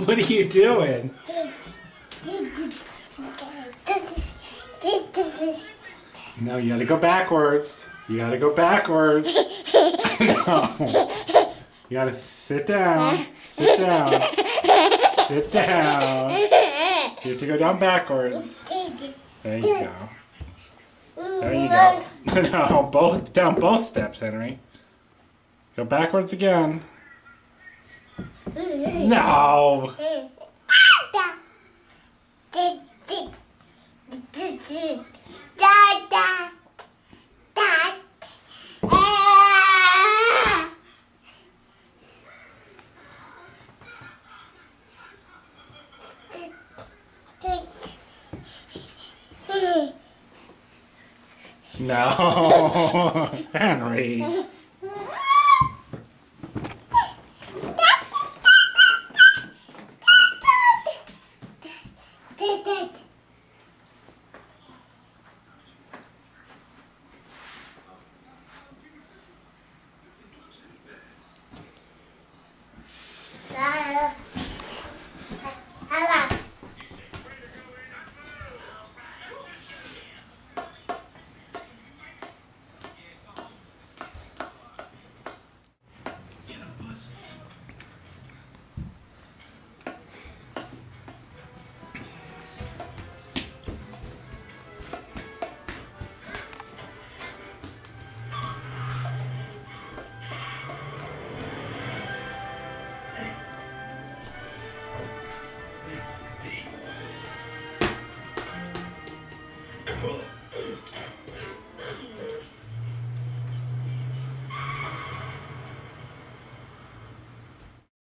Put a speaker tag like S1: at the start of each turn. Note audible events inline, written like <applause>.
S1: <laughs> What are you doing? No, you gotta go backwards. You gotta go backwards. <laughs> no. You gotta sit down. Sit down. Sit down. You have to go down backwards. There you go. There you go. <laughs> No, both down both steps, Henry. Go backwards again. No. No. <laughs> Henry.